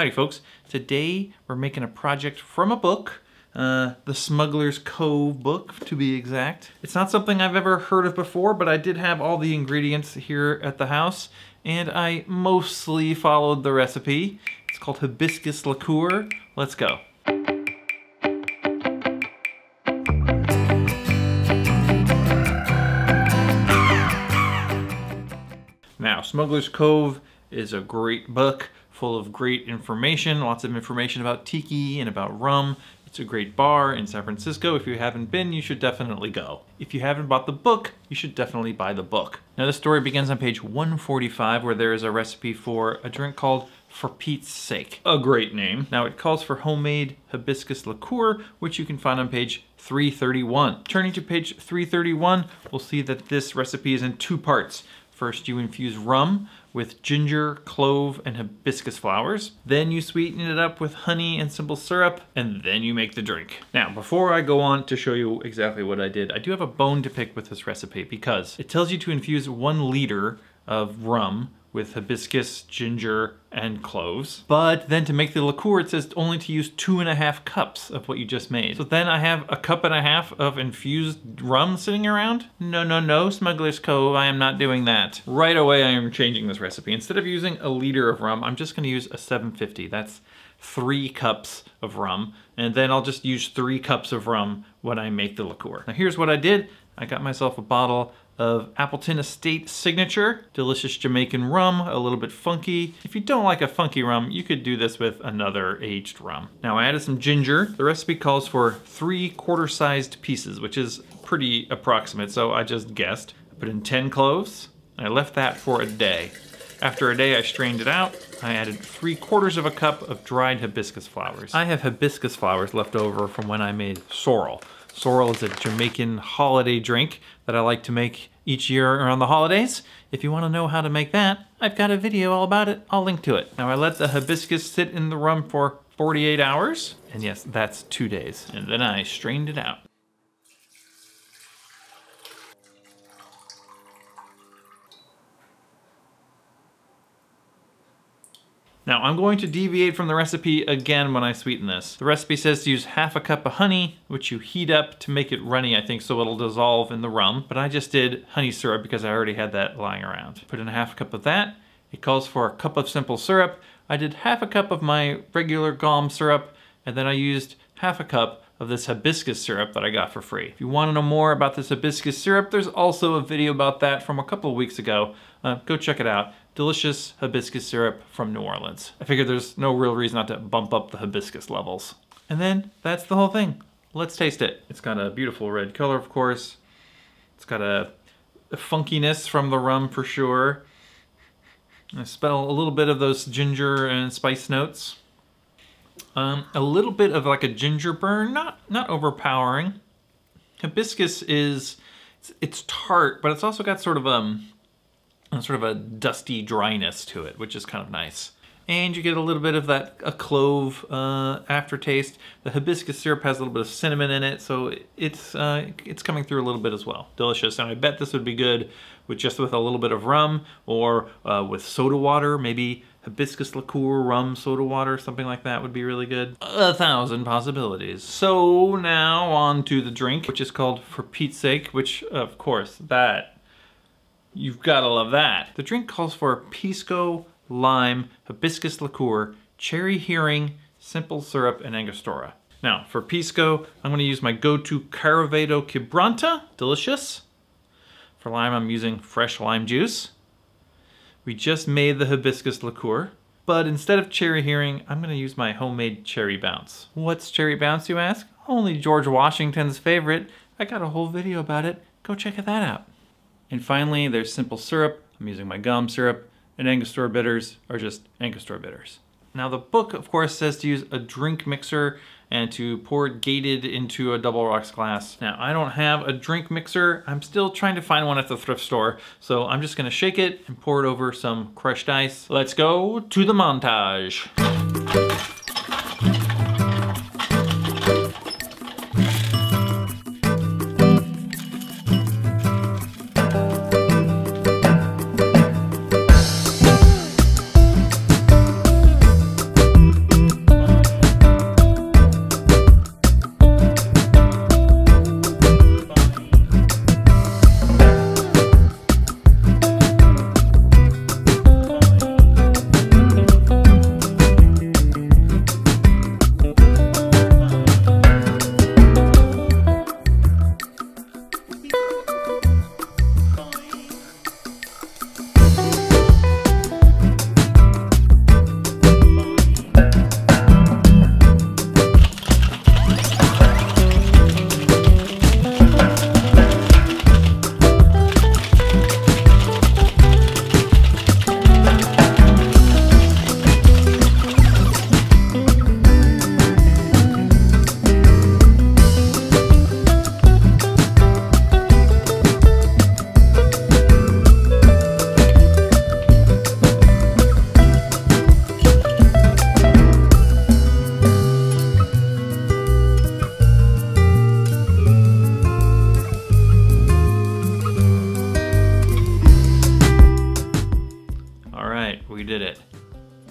Howdy folks. Today we're making a project from a book, uh, the Smuggler's Cove book to be exact. It's not something I've ever heard of before, but I did have all the ingredients here at the house and I mostly followed the recipe. It's called hibiscus liqueur. Let's go. Now, Smuggler's Cove is a great book full of great information, lots of information about tiki and about rum. It's a great bar in San Francisco. If you haven't been, you should definitely go. If you haven't bought the book, you should definitely buy the book. Now the story begins on page 145 where there is a recipe for a drink called For Pete's Sake. A great name. Now it calls for homemade hibiscus liqueur, which you can find on page 331. Turning to page 331, we'll see that this recipe is in two parts. First, you infuse rum with ginger, clove, and hibiscus flowers. Then you sweeten it up with honey and simple syrup, and then you make the drink. Now, before I go on to show you exactly what I did, I do have a bone to pick with this recipe because it tells you to infuse one liter of rum with hibiscus, ginger, and cloves. But then to make the liqueur, it says only to use two and a half cups of what you just made. So then I have a cup and a half of infused rum sitting around? No, no, no, Smuggler's Cove, I am not doing that. Right away, I am changing this recipe. Instead of using a liter of rum, I'm just gonna use a 750. That's three cups of rum, and then I'll just use three cups of rum when I make the liqueur. Now here's what I did. I got myself a bottle of Appleton Estate Signature, delicious Jamaican rum, a little bit funky. If you don't like a funky rum, you could do this with another aged rum. Now I added some ginger. The recipe calls for three quarter-sized pieces, which is pretty approximate, so I just guessed. I put in 10 cloves, I left that for a day. After a day, I strained it out. I added three quarters of a cup of dried hibiscus flowers. I have hibiscus flowers left over from when I made sorrel. Sorrel is a Jamaican holiday drink that I like to make each year around the holidays. If you want to know how to make that, I've got a video all about it. I'll link to it. Now I let the hibiscus sit in the rum for 48 hours. And yes, that's two days. And then I strained it out. Now I'm going to deviate from the recipe again when I sweeten this. The recipe says to use half a cup of honey, which you heat up to make it runny, I think, so it'll dissolve in the rum. But I just did honey syrup because I already had that lying around. Put in a half a cup of that. It calls for a cup of simple syrup. I did half a cup of my regular gum syrup, and then I used half a cup of this hibiscus syrup that I got for free. If you want to know more about this hibiscus syrup, there's also a video about that from a couple of weeks ago. Uh, go check it out delicious hibiscus syrup from New Orleans. I figured there's no real reason not to bump up the hibiscus levels. And then that's the whole thing. Let's taste it. It's got a beautiful red color, of course. It's got a, funkiness from the rum for sure. I smell a little bit of those ginger and spice notes. Um, a little bit of like a ginger burn, not not overpowering. Hibiscus is it's, it's tart, but it's also got sort of um sort of a dusty dryness to it, which is kind of nice. And you get a little bit of that a clove uh, aftertaste. The hibiscus syrup has a little bit of cinnamon in it, so it's uh, it's coming through a little bit as well. Delicious, and I bet this would be good with just with a little bit of rum or uh, with soda water, maybe hibiscus liqueur, rum, soda water, something like that would be really good. A thousand possibilities. So now on to the drink, which is called For Pete's Sake, which of course that You've gotta love that. The drink calls for pisco, lime, hibiscus liqueur, cherry heering, simple syrup, and angostura. Now, for pisco, I'm gonna use my go-to Caravedo Quebranta, delicious. For lime, I'm using fresh lime juice. We just made the hibiscus liqueur, but instead of cherry heering, I'm gonna use my homemade cherry bounce. What's cherry bounce, you ask? Only George Washington's favorite. I got a whole video about it. Go check that out. And finally, there's simple syrup. I'm using my gum syrup. And Angostura bitters are just Angostura bitters. Now the book, of course, says to use a drink mixer and to pour it gated into a double rocks glass. Now, I don't have a drink mixer. I'm still trying to find one at the thrift store. So I'm just gonna shake it and pour it over some crushed ice. Let's go to the montage.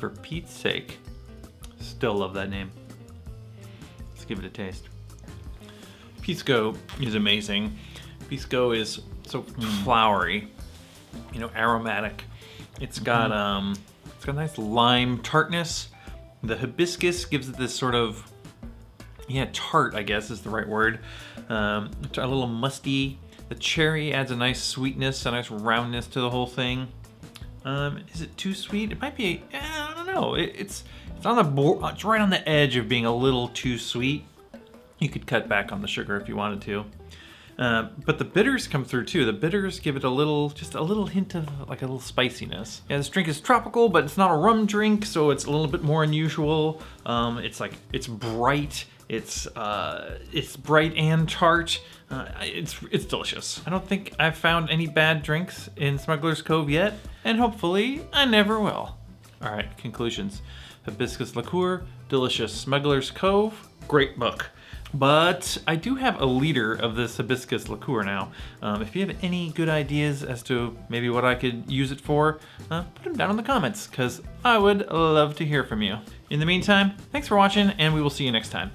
Pete's sake. Still love that name. Let's give it a taste. Pisco is amazing. Pisco is so flowery, you know, aromatic. It's got um, it's got a nice lime tartness. The hibiscus gives it this sort of, yeah, tart, I guess is the right word. Um, a little musty. The cherry adds a nice sweetness, a nice roundness to the whole thing. Um, is it too sweet? It might be. eh, know. It, it's it's on the board. It's right on the edge of being a little too sweet. You could cut back on the sugar if you wanted to. Uh, but the bitters come through too. The bitters give it a little, just a little hint of like a little spiciness. Yeah, this drink is tropical, but it's not a rum drink, so it's a little bit more unusual. Um, it's like, it's bright. It's uh, it's bright and tart. Uh, it's it's delicious. I don't think I've found any bad drinks in Smuggler's Cove yet, and hopefully I never will. All right, conclusions. Hibiscus liqueur, delicious. Smuggler's Cove, great book. But I do have a liter of this hibiscus liqueur now. Um, if you have any good ideas as to maybe what I could use it for, uh, put them down in the comments, because I would love to hear from you. In the meantime, thanks for watching, and we will see you next time.